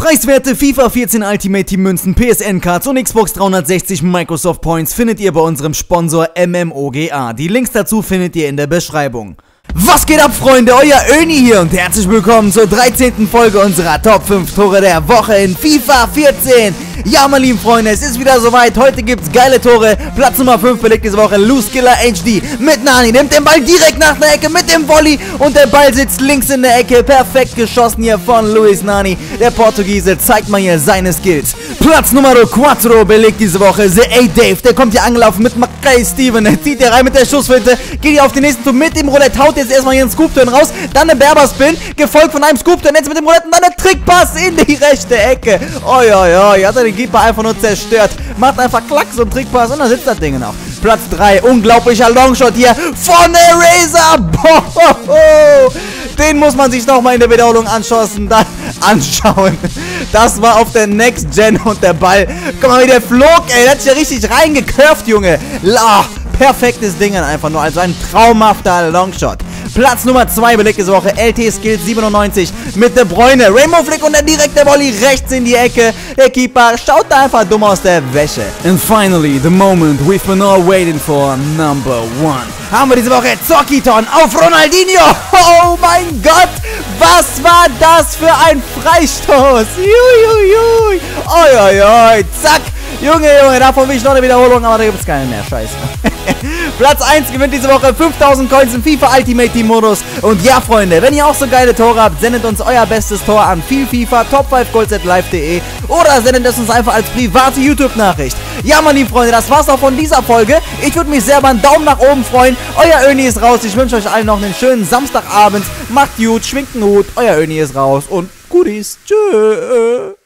Preiswerte FIFA 14 Ultimate Team Münzen, PSN Cards und Xbox 360 Microsoft Points findet ihr bei unserem Sponsor MMOGA. Die Links dazu findet ihr in der Beschreibung. Was geht ab, Freunde? Euer Öni hier und herzlich willkommen zur 13. Folge unserer Top 5 Tore der Woche in FIFA 14. Ja, meine lieben Freunde, es ist wieder soweit. Heute gibt's geile Tore. Platz Nummer 5 belegt diese Woche Loose Killer HD mit Nani. Nimmt den Ball direkt nach der Ecke mit dem Volley und der Ball sitzt links in der Ecke. Perfekt geschossen hier von Luis Nani. Der Portugiese zeigt mal hier seine Skills. Platz Nummer 4 belegt diese Woche The A-Dave. Der kommt hier angelaufen mit Mackay Steven. Er zieht hier rein mit der Schussfinte. Geht hier auf den nächsten Tour mit dem Roulette. Haut jetzt erstmal hier einen Scoop-Turn raus. Dann eine Berber-Spin. Gefolgt von einem Scoop-Turn. Jetzt mit dem Roulette und dann ein Trickpass in die rechte Ecke. Oi, oi, oi. Hat er den Keeper einfach nur zerstört. Macht einfach Klack so einen Trickpass und dann sitzt das Ding noch. Platz 3. Unglaublicher Longshot hier von Eraser. Den muss man sich nochmal in der Wiederholung anschauen. Dann anschauen. Das war auf der Next Gen und der Ball. Guck mal, wie der flog, ey. Der hat sich ja richtig reingecurved, Junge. La, perfektes Ding einfach nur. Also ein traumhafter Longshot. Platz Nummer 2 belegt diese Woche LT Skills 97 mit De Bruyne. Rainbow Flick und der direkte Volley rechts in die Ecke. Der Keeper schaut da einfach dumm aus der Wäsche. And finally, the moment we've been all waiting for, number one. Haben wir diese Woche Zockiton auf Ronaldinho. Oh mein Gott, was war das für ein Freistoß? Juiuiui. Oi, oi, oi. Zack. Junge, Junge, davon will ich noch eine Wiederholung, aber da gibt es keine mehr. Scheiße. Platz 1 gewinnt diese Woche 5000 Coins im FIFA Ultimate Team Modus. Und ja, Freunde, wenn ihr auch so geile Tore habt, sendet uns euer bestes Tor an viel FIFA top 5 goals at live.de oder sendet es uns einfach als private YouTube-Nachricht. Ja, meine lieben Freunde, das war's auch von dieser Folge. Ich würde mich sehr über einen Daumen nach oben freuen. Euer Öni ist raus. Ich wünsche euch allen noch einen schönen Samstagabend. Macht gut, schwingt einen Hut. Euer Öni ist raus und Goodies. Tschüss.